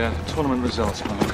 uh, tournament results. Ulrich.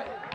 Liechtenstein!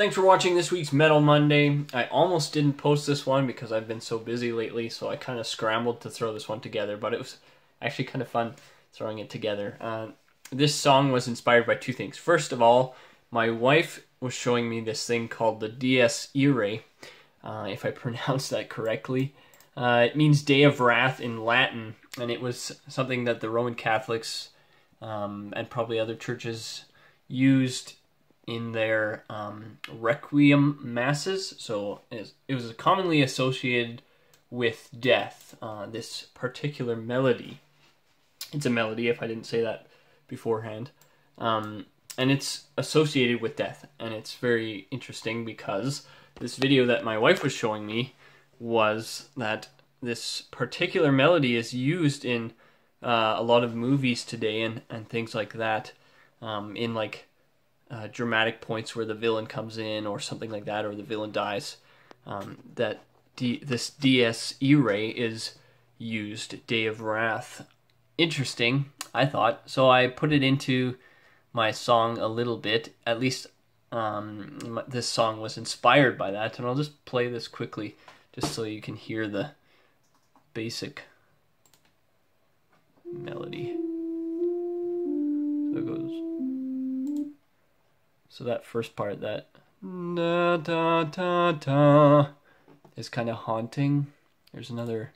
Thanks for watching this week's Metal Monday. I almost didn't post this one because I've been so busy lately, so I kind of scrambled to throw this one together, but it was actually kind of fun throwing it together. Uh, this song was inspired by two things. First of all, my wife was showing me this thing called the Dies Irae, uh, if I pronounced that correctly. Uh, it means Day of Wrath in Latin, and it was something that the Roman Catholics um, and probably other churches used in their um, requiem masses. So it was commonly associated with death. Uh, this particular melody. It's a melody, if I didn't say that beforehand. Um, and it's associated with death. And it's very interesting because this video that my wife was showing me was that this particular melody is used in uh, a lot of movies today and, and things like that. Um, in like uh, dramatic points where the villain comes in or something like that, or the villain dies, um, that D- this Dies Irae is used, Day of Wrath. Interesting, I thought. So I put it into my song a little bit. At least um, this song was inspired by that, and I'll just play this quickly, just so you can hear the basic melody. So that first part, that da da da da, is kind of haunting. There's another.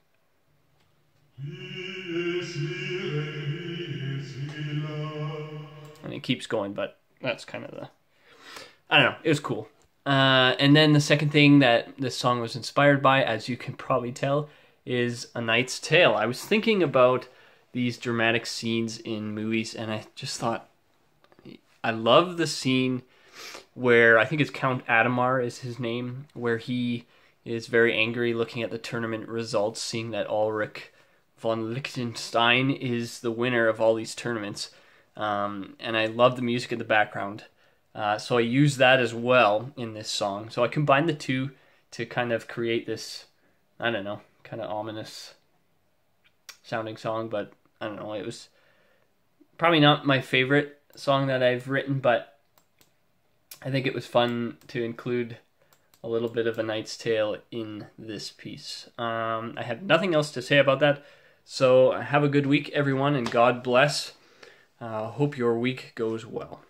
And it keeps going, but that's kind of the. I don't know. It was cool. Uh, and then the second thing that this song was inspired by, as you can probably tell, is A Knight's Tale. I was thinking about these dramatic scenes in movies, and I just thought, I love the scene where I think it's Count Adhemar is his name, where he is very angry looking at the tournament results, seeing that Ulrich von Liechtenstein is the winner of all these tournaments. Um, and I love the music in the background. Uh, so I use that as well in this song. So I combine the two to kind of create this, I don't know, kind of ominous sounding song, but I don't know, it was probably not my favorite song that I've written, but I think it was fun to include a little bit of a Knight's Tale in this piece. Um, I have nothing else to say about that. So have a good week, everyone, and God bless. Uh, hope your week goes well.